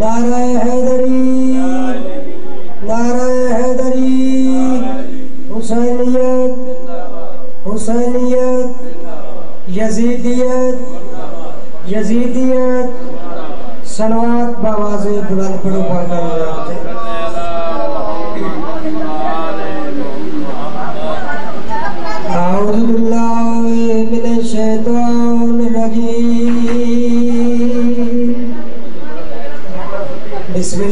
نعرہ حیدری نعرہ حیدری حسینیت حسینیت یزیدیت یزیدیت سنوات باواز بلند پڑو پڑھ کر بسم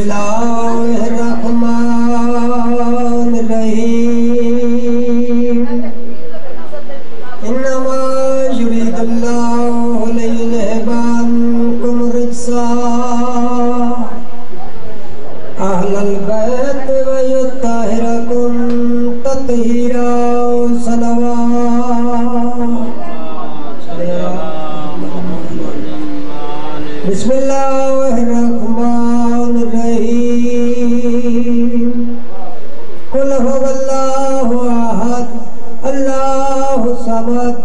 الله الصمد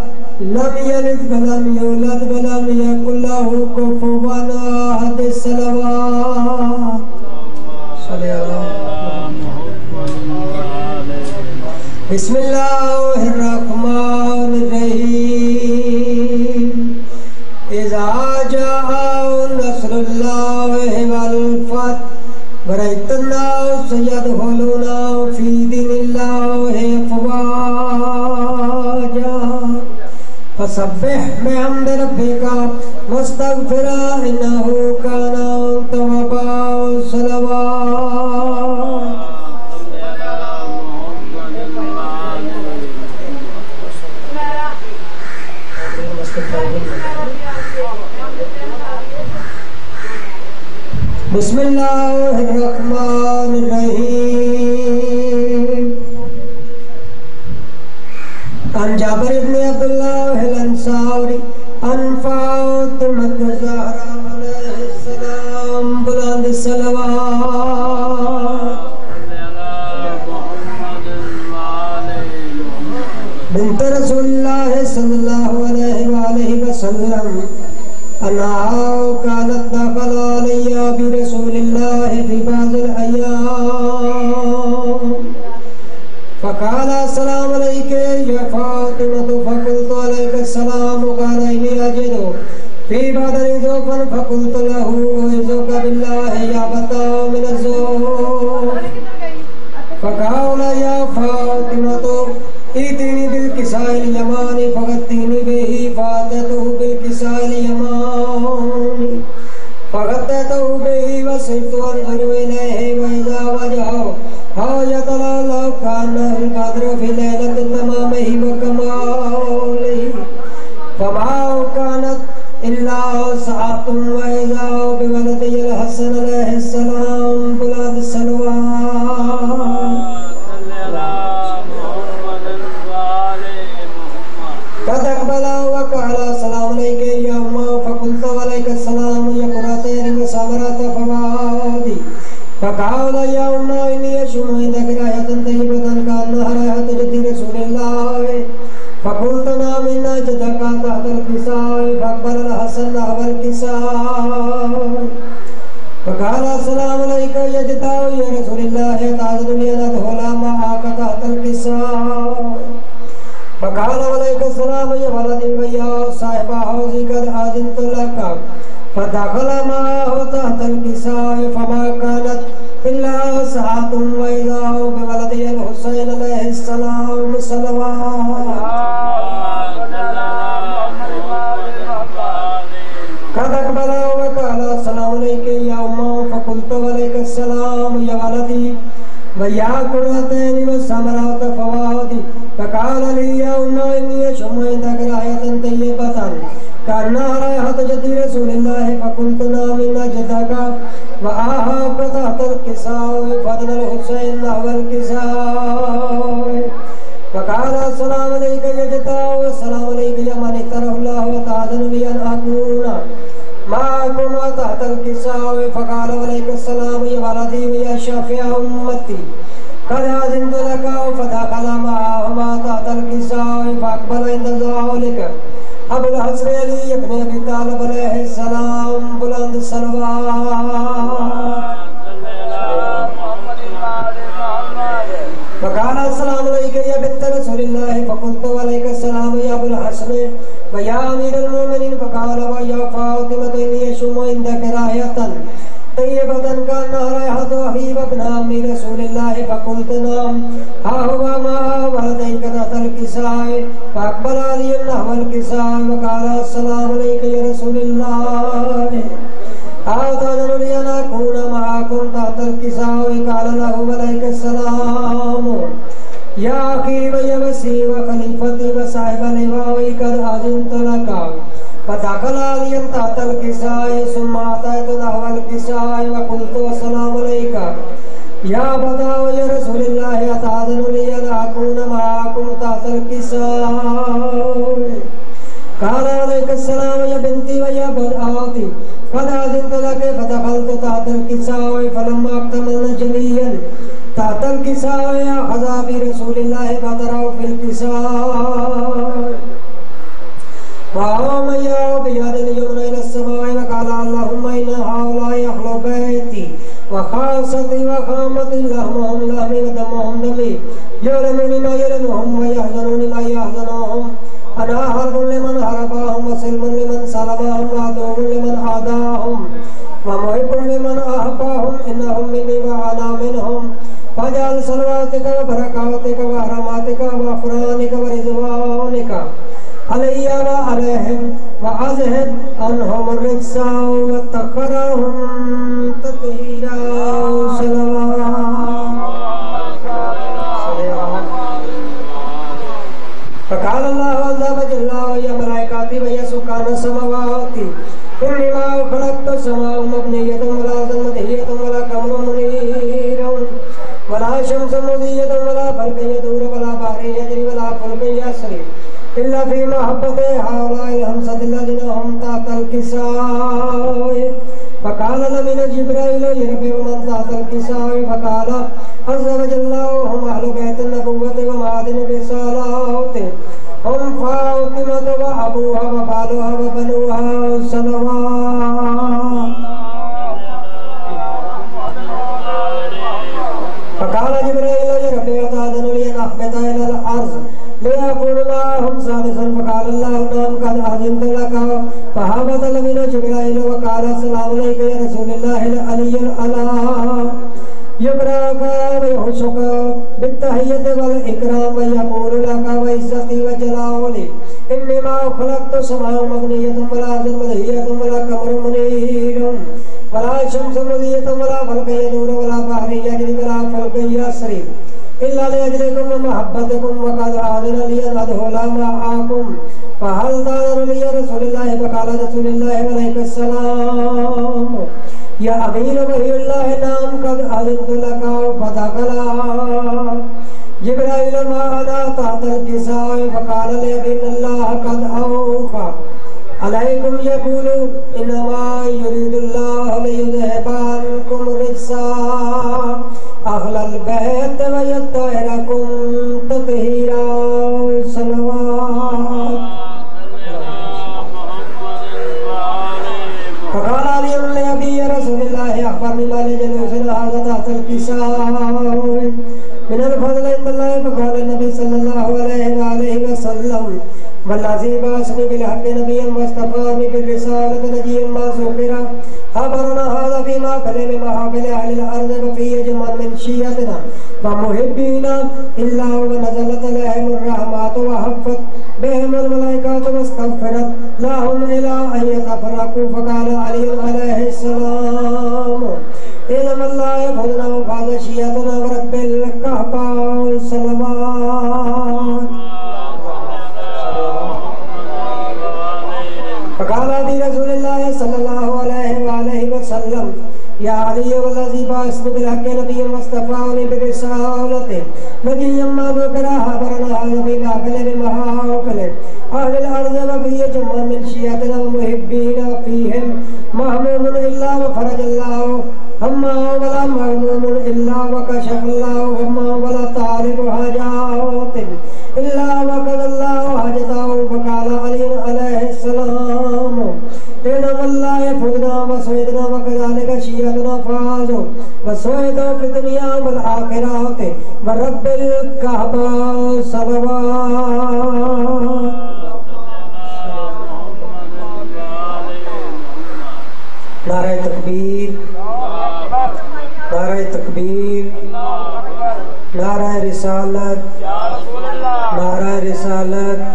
لم يلد ولم يولد ولم يكن له كفوا أحد الصلوات صلى الله بسم الله الرحمن الرحيم. إذا جاء نصر الله والفتح، ورأيت الناس يدخلون في دين الله أفواجا فسبح بحمد ربك واستغفره إنه كان توابا صلوات بسم الله الرحمن الرحيم جابر بن عبد الله الأنصاري عن فاطمة الزهراء السلام، بلند الصلوات بنت رسول الله صلى الله عليه وآله وسلم أنها كانت فقال يا فاطمة، ائتني بالكساء اليماني فغطيني به فاتته بالكساء اليماني فغطيته به وصرت انظر اليه واذا وجهه ها يتلالى كانه القدر في ليله تمامه وكماله. فما كانت إلا ساعة، وإذا بولده الحسن عليه السلام بلاد السلوات فقال يا أمه إني أشم عندك راية طيبة كأنها راية جد رسول الله. فقلت نعم إن جدك تحت الكساء. فأقبل الحسن نحو الكساء. فقال السلام عليك يا جداه يا رسول الله. تعالى لي أن أدخل معك تحت الكساء. فقال عليك السلام يا ولدي ويا صاحب حوزي قد آذنت لك. فدخل معه تحت الكساء. فما كانت إلا ساعة وإذا هو بولده الحسين عليه السلام صلوات قد أقبل وقال السلام عليك يا أمه فقلت عليك السلام يا ولدي. ويا قرتين والثمرات فوادي فقال لي يا أمه إني أشم عندك طيبة. كأنها رايحة جد رسول الله. فقلت نعم إن جدك. وآهاك تحت الكساء فضل الحسين نحو الكساء فقال السلام عليك يا جدا والسلام عليك يا من اختاره الله وتعالى لي أن أكون معكم تحت الكساء فقال عليك السلام يا ولدي ويا شافع أمتي قد أذنت لك فدخل معهما تحت الكساء فأقبل عند ذلك. أبو حضر علی اکبر أبي طالب عليه السلام بلند الصلوات فقلت عليك السلام يا ابو الحسن ويا امير المؤمنين فقال ويا فاطمه اني اشم عندك رايه طيبة كان رائحة حبيب ابن عم رسول الله فقلت نعم ها هو ما وهديك تحت الكساء فأقبل علي نحو الكساء وقال السلام عليك يا رسول الله آتانا لي أن أكون معكم تحت الكساء قال له عليك السلام. يا أخي ويا وسي وخليفتي وصاحب لواء قد أذنت لك فدخل علي تحت الكساء ثم أتيت نحو الكساء وقلت السلام عليك يا بداو يا رسول الله أتأذن لي أن أكون معكم تحت الكساء قال عليك السلام يا بنتي ويا بدعاتي قد أذنت لك فدخلت تحت الكساء فلما اكتملنا جميعا. تحت الكساء أخذ برسول الله فضرب في الكساء وعام يا بيد اليمنى إلى السماء؟ وقال اللهم إن هؤلاء أهل بيتي وخاصتي وخامتي لهمهم لهمي ودمهم دمي. يعلمون ما يعلمهم ويحزنون ما يحزنهم. أنا لمن حربهم وسلم لمن سلمهم وعدو لمن عاداهم ومحب لمن أحبهم إنهم مني وأنا منهم فاجعل صلواتك وبركاتك ورحماتك وغفرانك ورضوانك علي وعليهم وأذهب عنهم الرجس وتقرهم ولا شمس مضية ولا فلك يدور ولا بحر يجري ولا فلك يسري إلا في محبة هؤلاء الخمسة الذين هم تحت الكساء فقال لمن جبرائيل يربي من تحت الكساء فقال عز وجل هم أهل بيت النبوة ومعادن الرسالات هم فاطمة وأبوها وبالها وبنوها صلوات الله نعم قد أذنت لك فهبط من جبرائيل وقال السلام عليك يا رسول الله العلي الأعلى يبراك ويحشك بالتحية والإكرام ويقول لك وعزتي وجلالي إني ما خلقت سماء مبنية ولا ذمدية ولا قمر منير ولا شمس مضية ولا فلك يدور ولا بحر يجري ولا فلك يسري إلا لأجلكم ومحبتكم وقد آذن لي أن أدخل معكم. فهل تأذن لي رسول الله فقال رسول الله عليك السلام. يا أمير وحي الله نعم قد أذنت لك فدخل جبرائيل ما أنا تحت الكساء فقال لي إن الله قد أوفى. عليكم يقول إنما يريد الله ليذهب عنكم الرجس أهل البيت ويطهركم تطهيرا صلوات. فقال علي لأبي يا رسول الله أخبرني ما لجلوسنا هذا تحت الكساء. من الفضل عند الله فقال النبي صلى الله عليه وآله وسلم. والذي بعثني بالحق نبيا واصطفاني بالرسالة نجيا سخر خبرنا هذا فيما كلم محافل أهل الأرض وفي جمع من شيعتنا. ومحبينا إلا ونزلت لهم الرحمات وحفت بهم الملائكة واستغفرت لهم إلى أن يتفرقوا. فقال علي عليه السلام إنما الله يفضلنا وفاض شيعتنا ورب الكعبة صلوات يا علي والذي بعثت بالحق نبيا واصطفاني برسالته نبيا ما ذكر خبرنا هذا بما كلم محاكل أهل الأرض وفي جمع من شيعتنا ومحبين فيهم مهموم إلا وفرج الله هما ولا مهموم إلا وكشف الله هما ولا طالب حاجات إلا وقد الله حاجته فقال علي عليه السلام. إنما والله فزنا وسويدنا وكذلك شيئتنا فازوا وسويدوا في الدنيا والآخرات ورب الكعبة صلوات. نعرہ تکبیر. نعرہ تکبیر. نعرہ رسالت. نعرہ رسالت.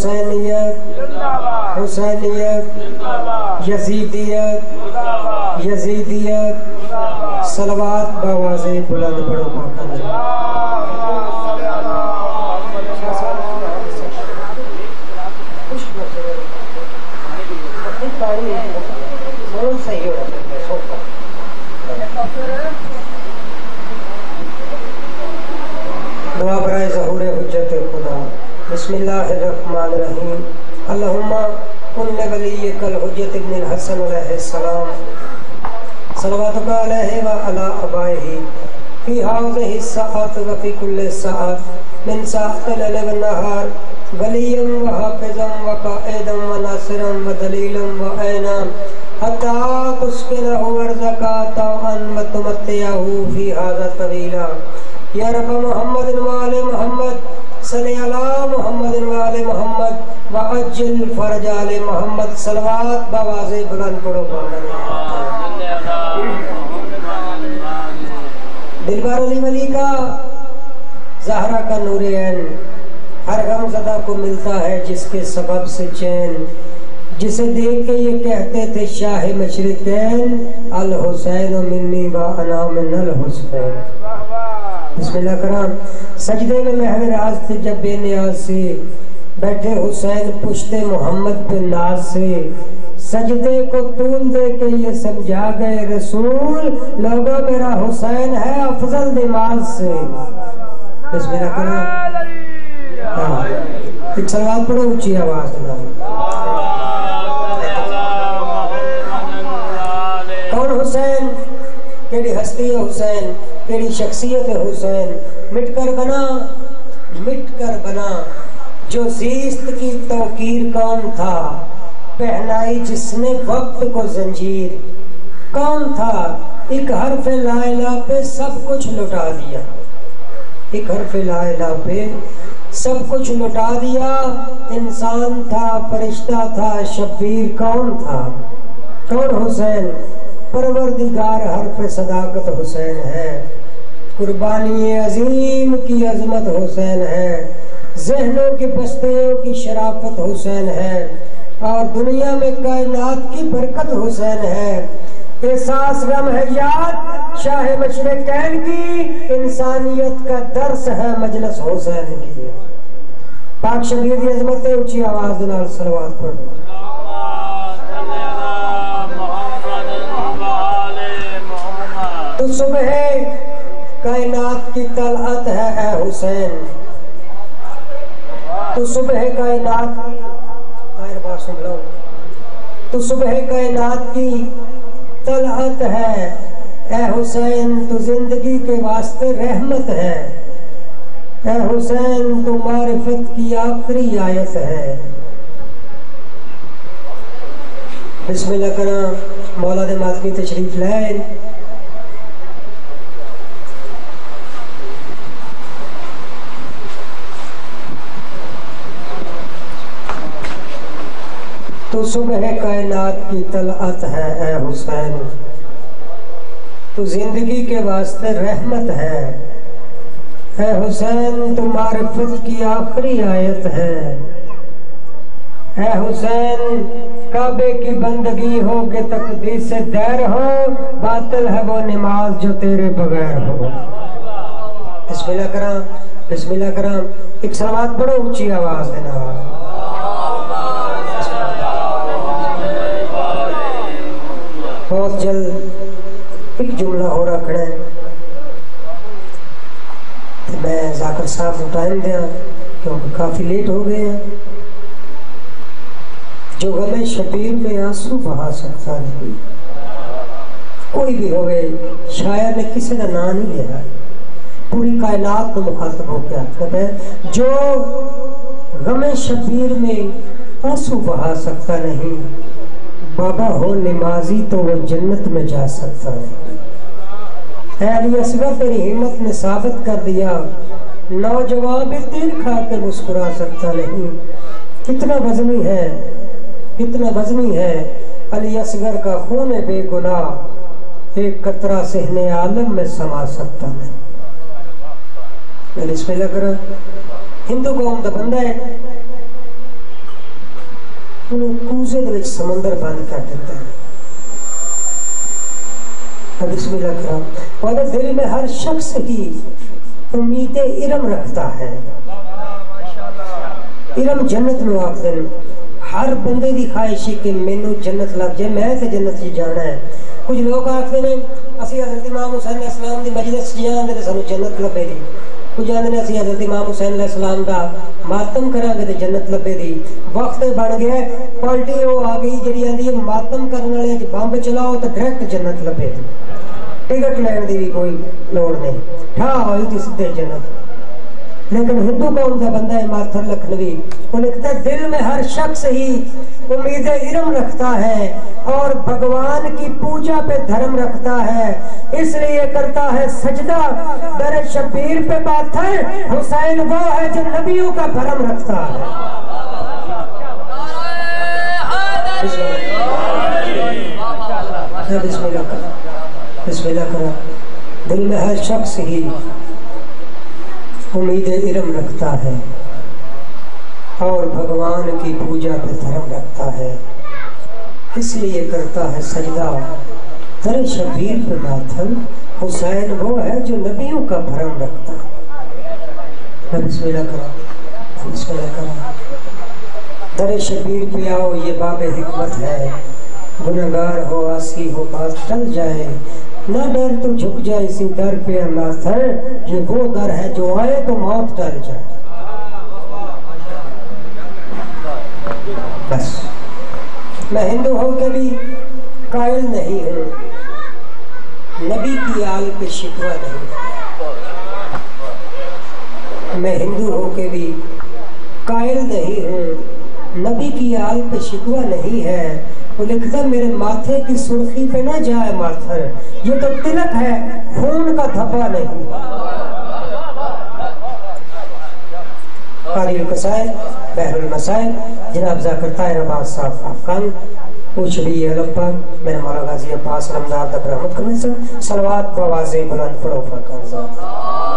حسینیت حسینیت یزیدیت یزیدیت سلوات باواز بلند پڑھو پاکن دعا برائے ظہور حجت خدا بسم اللہ الرحمن الرحیم اللہم کن ولی کل حجت ابن الحسن علیہ السلام صلواتک علیہ وعلا ابائہ فی حاضر الساعت وفی کل ساعت، من ساعت لیل و نہار ولیم و حافظم و قائدم و ناصرم و دلیلم و اینام حتی تسکنہ ورزکا توان و تمتیہو فی حاضر طویلہ یا رب محمد وآل محمد صلی علی محمد وآل محمد وعجل فرج آل محمد صلوات بواز بلند پڑھو۔ دلبر علی ولی کا زہرا کا نور عین، ہر غم زدہ کو ملتا ہے جس کے سبب سے چین۔ جسے دیکھ کے یہ کہتے تھے شاہ مشرقین الحسین و منی و انا من الحسین۔ بسم اللہ کرام۔ سجدے میں محو راز تھے جب بے نیاز سے بیٹھے حسین پشتے محمد بن ناز سے۔ سجدے کو طول دے کے یہ سمجھا گئے رسول، لوگوں میرا حسین ہے افضل نماز سے۔ بسم اللہ کرام۔ ہاں۔ ایک سلوات پڑھو، اونچی آواز نہ کیڑی ہستی حسین کیڑی شخصیت حسین۔ مٹ کر بنا، مٹ کر بنا۔ جو زیست کی توقیر کون تھا پہنائی جس نے وقت کو زنجیر۔ کون تھا، ایک حرف لا الہ پہ سب کچھ لٹا دیا۔ ایک حرف لا الہ پہ سب کچھ لٹا دیا۔ انسان تھا، فرشتہ تھا، شبیر کون تھا؟ کون حسین؟ پروردگار حرف صداقت حسین ہے۔ قربانی عظیم کی عظمت حسین ہے۔ ذہنوں کی بستیوں کی شرافت حسین ہے۔ اور دنیا میں کائنات کی برکت حسین ہے۔ احساس غم ہے یاد، شاہ مشرقین کی۔ انسانیت کا درس ہے مجلس حسین کی۔ پاک شبیر کی عظمت اونچی آواز نال صلوات پڑھو۔ صبح کائنات کی طلعت ہے، اے حسین۔ تو صبح کائنات طاہر بات سن لو۔ تو صبح کائنات کی طلعت ہے۔ اے حسین، تو زندگی کے واسطے رحمت ہے۔ اے حسین، تو معرفت کی آخری آیت ہے۔ بسم اللہ کرام مولا دے ماتمی تشریف لائن۔ تو صبح کائنات کی طلعت ہے، اے حسین۔ تو زندگی کے واسطے رحمت ہے۔ اے حسین تو معرفت کی آخری آیت ہے۔ اے حسین، کعبے کی بندگی ہو کہ تقدیس سے دیر ہو، باطل ہے وہ نماز جو تیرے بغیر ہو۔ بسم اللہ کرام، بسم اللہ کرام۔ ایک سلوات بڑو اونچی آواز دینا۔ بہت جلد ایک جملہ ہو رہا کھڑا ہے۔ میں ذاکر صاحب کو ٹائم دیا کیونکہ کافی لیٹ ہو گئے ہیں۔ جو غم شبیر میں آنسو بہا سکتا نہیں۔ کوئی بھی ہوئے، شاعر نے کسی کا نام نہیں لیا۔ پوری کائنات کو مخاطب ہو کے جو غم شبیر میں آنسو بہا سکتا نہیں۔ بابا، ہو نمازی تو وہ جنت میں جا سکتا ہے۔ اے علی اصغر، تیری ہمت نے ثابت کر دیا۔ نوجوان بھی تیر کھا کے مسکرا سکتا نہیں۔ کتنا وزنی ہے، کتنا وزنی ہے۔ علی اصغر کا خون بے گناہ، ایک قطرہ سہنے عالم میں سما سکتا نہیں میں اس پہ لگ رہا ہندو قوم دا بندہ ہے۔ انہوں کوزے دے سمندر بند کر دیتا ہے۔ اب اس میں لگ اور دل میں ہر شخص ہی امید علم رکھتا ہے۔ علم جنت نو آپ دن ہر بندے دی خواہش ہے کہ مینو جنت لگ جائے، میں تے جنت سے جانا ہے۔ کچھ لوگ آخر نے، اسی حضرت امام حسین علیہ السلام دی مجلس جان دے سانو جنت لبے دی۔ کچھ آدھے اسی حضرت امام حسین علیہ السلام دا ماتم کرا گے تے جنت لبے دی وقت بن گیا پارٹی وہ آ گئی جڑی آندی ہے ماتم کرنے والے بمب چلاؤ تے ڈائریکٹ جنت لبے دی ٹکٹ لین دی بھی کوئی لوڑ نہیں ٹھا ہوئی تھی سدھے جنت لیکن ہندو قوم کا بندہ ہے مارتھر لکھنوی وہ لکھتا ہے دل میں ہر شخص ہی امید علم رکھتا ہے اور بھگوان کی پوجا پہ دھرم رکھتا ہے۔ اس لیے کرتا ہے سجدہ۔ در شبیر پہ پاتھر حسین وہ ہے جو نبیوں کا بھرم رکھتا ہے۔ بسم اللہ کرا بسم اللہ کرا دل میں ہر شخص ہی امید علم رکھتا ہے اور بھگوان کی پوجا پہ دھرم رکھتا ہے۔ اس لیے کرتا ہے سجدہ۔ در شبیر پہ ماتھن حسین وہ ہے جو نبیوں کا بھرم رکھتا۔ ہے بسم اللہ کرا بسم اللہ کرا در شبیر پہ آؤ، یہ باب حکمت ہے۔ گناہگار ہو، آسی ہو بات ٹل جائے۔ نہ ڈر تو جھک جائے، اسی در پہ اللہ تھر یہ وہ در ہے جو آئے تو موت ڈر جائے۔ بس۔ میں ہندو ہو کے بھی قائل نہیں ہوں۔ نبی کی آل پہ شکوہ نہیں۔ میں ہندو ہو کے بھی قائل نہیں ہوں۔ نبی کی آل پہ شکوہ نہیں ہے۔ وہ لکھتا میرے ماتھے کی سرخی پہ نہ جائے ماتھر یہ تو تلک ہے، خون کا دھپا نہیں۔ قاری القصائد بحر المسائل، جناب ذاکر طاہر عباس صاحب افغان، پوچھ لی ہے لپا میرے مولا غازی عباس رمضان تک رحمت کرنے سے سلوات بوازے بلند پڑھو، فرقان ذات